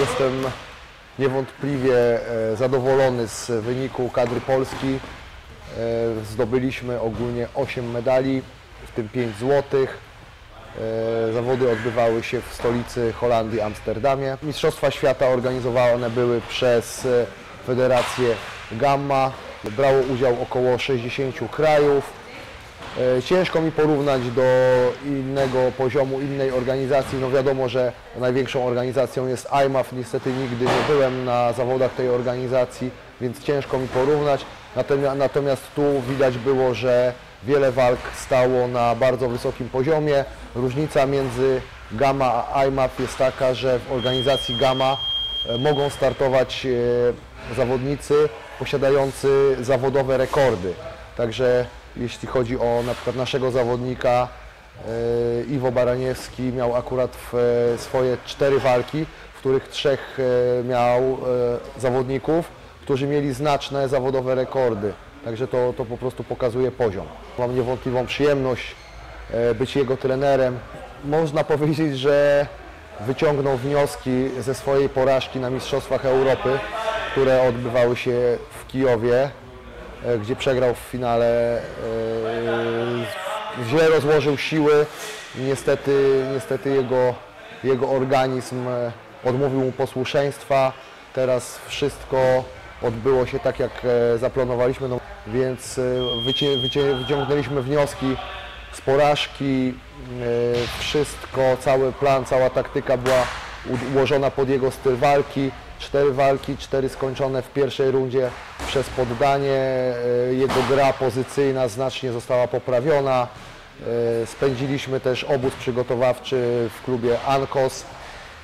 Jestem niewątpliwie e, zadowolony z wyniku kadry Polski. E, Zdobyliśmy ogólnie 8 medali, w tym 5 złotych. E, Zawody odbywały się w stolicy Holandii, Amsterdamie. Mistrzostwa świata organizowane były przez Federację Gamma. Brało udział około 60 krajów. E, Ciężko mi porównać do innego poziomu, innej organizacji. No wiadomo, że największą organizacją jest IMAF. Niestety nigdy nie byłem na zawodach tej organizacji, więc ciężko mi porównać. Natomiast, tu widać było, że wiele walk stało na bardzo wysokim poziomie. Różnica między Gamma a IMAF jest taka, że w organizacji Gamma e, mogą startować e, zawodnicy posiadający zawodowe rekordy. Także jeśli chodzi o na przykład naszego zawodnika, e, Iwo Baraniewski miał akurat e, swoje cztery walki, w których trzech e, miał zawodników, którzy mieli znaczne zawodowe rekordy. Także to, to po prostu pokazuje poziom. Mam niewątpliwą przyjemność być jego trenerem. Można powiedzieć, że wyciągnął wnioski ze swojej porażki na Mistrzostwach Europy, które odbywały się w Kijowie, gdzie przegrał w finale. e, Źle rozłożył siły. Niestety, niestety jego, jego organizm e, odmówił mu posłuszeństwa. Teraz wszystko odbyło się tak, jak e, zaplanowaliśmy, no, więc e, wycie, wycie, wyciągnęliśmy wnioski z porażki. e, Wszystko, cały plan, cała taktyka była ułożona pod jego styl walki. Cztery walki, cztery skończone w pierwszej rundzie przez poddanie. E, Jego gra pozycyjna znacznie została poprawiona. E, Spędziliśmy też obóz przygotowawczy w klubie Ankos,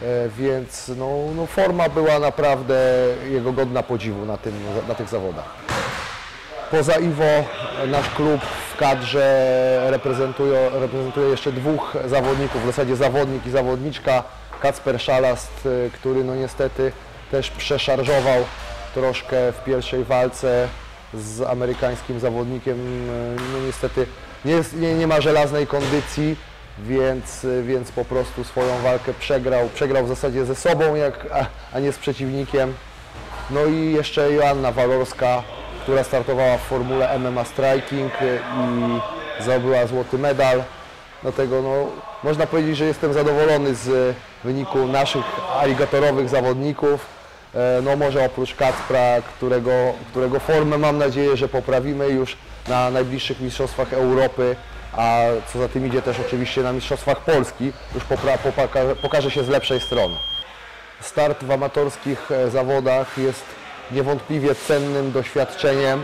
e, więc no, no forma była naprawdę jego godna podziwu na, tym, na tych zawodach. Poza Iwo nasz klub w kadrze reprezentuje, reprezentuje jeszcze dwóch zawodników, w zasadzie zawodnik i zawodniczka. Kacper Szalast, który no niestety też przeszarżował troszkę w pierwszej walce z amerykańskim zawodnikiem. No niestety nie, nie, nie ma żelaznej kondycji, więc, więc po prostu swoją walkę przegrał. Przegrał w zasadzie ze sobą, jak, a, a nie z przeciwnikiem. No i jeszcze Joanna Walorska, która startowała w formule MMA Striking i zdobyła złoty medal. Dlatego no, można powiedzieć, że jestem zadowolony z wyniku naszych aligatorowych zawodników. E, No może oprócz Kacpra, którego, którego formę mam nadzieję, że poprawimy już na najbliższych Mistrzostwach Europy, a co za tym idzie też oczywiście na Mistrzostwach Polski, już popra- popaka- pokaże się z lepszej strony. Start w amatorskich e, zawodach jest niewątpliwie cennym doświadczeniem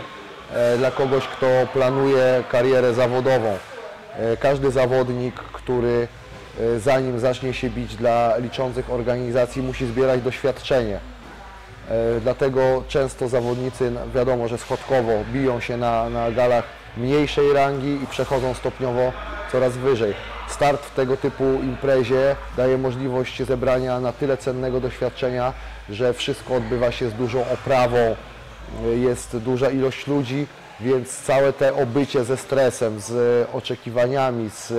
e, dla kogoś, kto planuje karierę zawodową. Każdy zawodnik, który zanim zacznie się bić dla liczących organizacji, musi zbierać doświadczenie. E, Dlatego często zawodnicy, wiadomo, że schodkowo biją się na, na galach mniejszej rangi i przechodzą stopniowo coraz wyżej. Start w tego typu imprezie daje możliwość zebrania na tyle cennego doświadczenia, że wszystko odbywa się z dużą oprawą, e, jest duża ilość ludzi, więc całe te obycie ze stresem, z oczekiwaniami, z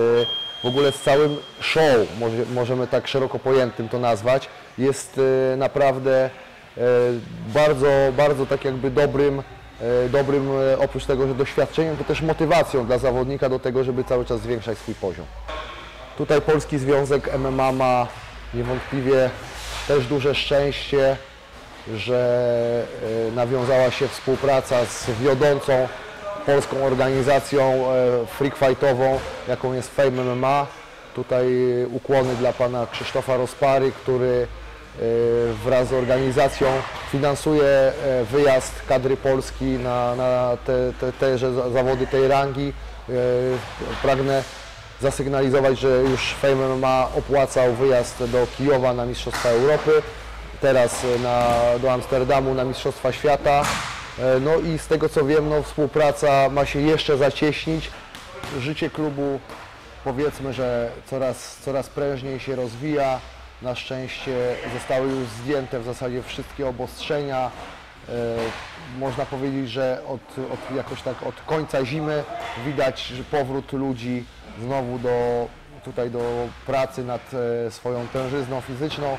w ogóle z całym show, może, możemy tak szeroko pojętym to nazwać, jest e, naprawdę bardzo, bardzo tak jakby dobrym, e, dobrym e, oprócz tego, że doświadczeniem, to też motywacją dla zawodnika do tego, żeby cały czas zwiększać swój poziom. Tutaj Polski Związek MMA ma niewątpliwie też duże szczęście, że e, nawiązała się współpraca z wiodącą polską organizacją e, freak fightową, jaką jest Fame MMA. Tutaj ukłony dla pana Krzysztofa Rozpary, który e, wraz z organizacją finansuje e, wyjazd kadry Polski na, na te, te, za- zawody tej rangi. E, Pragnę zasygnalizować, że już Fame MMA opłacał wyjazd do Kijowa na Mistrzostwa Europy, teraz e, na, do Amsterdamu na Mistrzostwa Świata. E, No i z tego co wiem, no, współpraca ma się jeszcze zacieśnić. Życie klubu powiedzmy, że coraz, coraz prężniej się rozwija. Na szczęście zostały już zdjęte w zasadzie wszystkie obostrzenia. E, Można powiedzieć, że od, od jakoś tak od końca zimy widać powrót ludzi znowu do, tutaj do pracy nad e, swoją tężyzną fizyczną.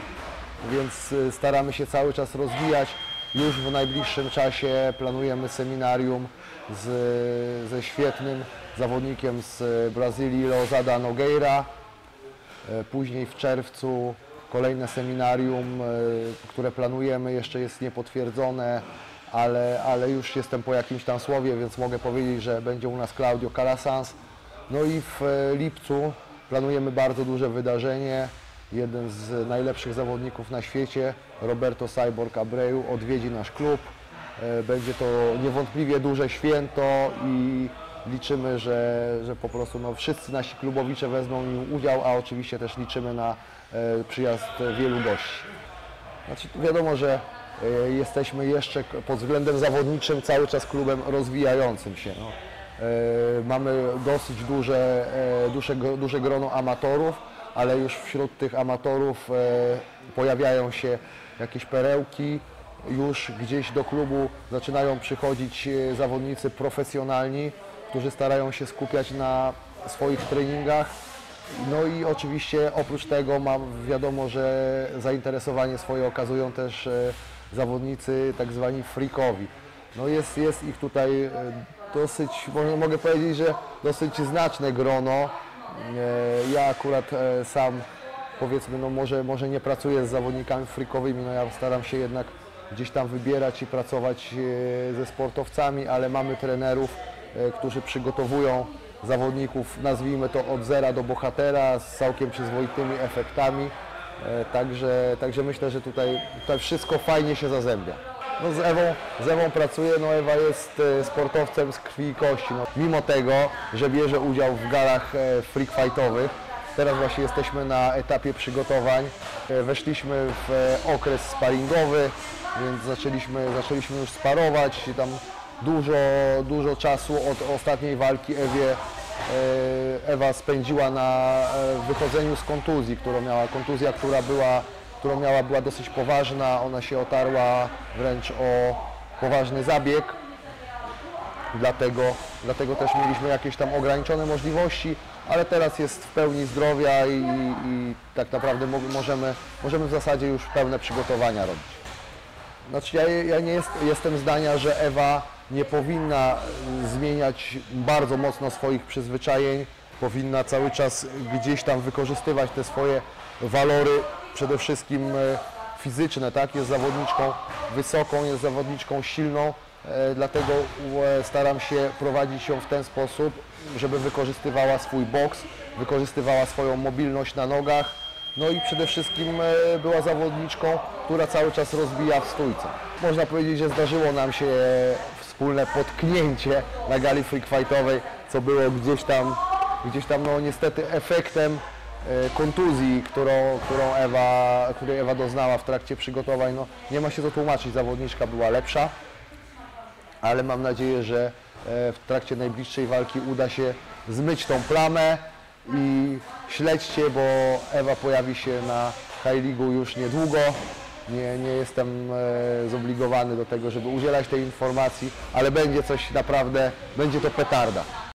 więc y, staramy się cały czas rozwijać. Już w najbliższym czasie planujemy seminarium z, ze świetnym zawodnikiem z Brazylii, Lozada Nogueira. E, Później w czerwcu kolejne seminarium, e, które planujemy, jeszcze jest niepotwierdzone, ale, ale już jestem po jakimś tam słowie, więc mogę powiedzieć, że będzie u nas Claudio Calasans. No i w e, lipcu planujemy bardzo duże wydarzenie. Jeden z najlepszych zawodników na świecie, Roberto Cyborg Abreu, odwiedzi nasz klub. E, Będzie to niewątpliwie duże święto i liczymy, że, że po prostu no, wszyscy nasi klubowicze wezmą w nim udział, a oczywiście też liczymy na e, przyjazd wielu gości. Znaczy, wiadomo, że e, jesteśmy jeszcze pod względem zawodniczym cały czas klubem rozwijającym się. No. E, Mamy dosyć duże, e, duże, duże grono amatorów, ale już wśród tych amatorów e, pojawiają się jakieś perełki. Już gdzieś do klubu zaczynają przychodzić e, zawodnicy profesjonalni, którzy starają się skupiać na swoich treningach. No i oczywiście oprócz tego mam wiadomo, że zainteresowanie swoje okazują też e, zawodnicy tak zwani freakowi. No jest, jest ich tutaj e, dosyć, może mogę powiedzieć, że dosyć znaczne grono. E, Ja akurat sam powiedzmy, no może, może nie pracuję z zawodnikami freakowymi, no ja staram się jednak gdzieś tam wybierać i pracować ze sportowcami, ale mamy trenerów, którzy przygotowują zawodników, nazwijmy to od zera do bohatera z całkiem przyzwoitymi efektami. E, Także, także myślę, że tutaj, tutaj wszystko fajnie się zazębia. No z, Ewą, z Ewą pracuję, no Ewa jest e, sportowcem z krwi i kości. No, mimo tego, że bierze udział w galach e, freak fightowych, teraz właśnie jesteśmy na etapie przygotowań. E, Weszliśmy w e, okres sparingowy, więc zaczęliśmy, zaczęliśmy już sparować. Tam dużo, dużo czasu od ostatniej walki Ewie e, Ewa spędziła na e, wychodzeniu z kontuzji, którą miała. Kontuzja, która była, którą miała, była dosyć poważna. Ona się otarła wręcz o poważny zabieg. Dlatego, dlatego też mieliśmy jakieś tam ograniczone możliwości, ale teraz jest w pełni zdrowia i, i tak naprawdę mo- możemy, możemy w zasadzie już pełne przygotowania robić. Znaczy ja, ja nie jest, jestem zdania, że Ewa nie powinna zmieniać bardzo mocno swoich przyzwyczajeń, powinna cały czas gdzieś tam wykorzystywać te swoje walory, przede wszystkim e, fizyczne, tak? Jest zawodniczką wysoką, jest zawodniczką silną, e, dlatego e, staram się prowadzić ją w ten sposób, żeby wykorzystywała swój boks, wykorzystywała swoją mobilność na nogach, no i przede wszystkim była zawodniczką, która cały czas rozwija w stójce. Można powiedzieć, że zdarzyło nam się wspólne potknięcie na gali freak fightowej, co było gdzieś tam, gdzieś tam no niestety efektem e, kontuzji, którą, którą Ewa, której Ewa doznała w trakcie przygotowań. No, nie ma się co tłumaczyć, zawodniczka była lepsza, ale mam nadzieję, że e, w trakcie najbliższej walki uda się zmyć tą plamę i śledźcie, bo Ewa pojawi się na High League już niedługo. Nie, nie jestem e, zobligowany do tego, żeby udzielać tej informacji, ale będzie coś naprawdę, będzie to petarda.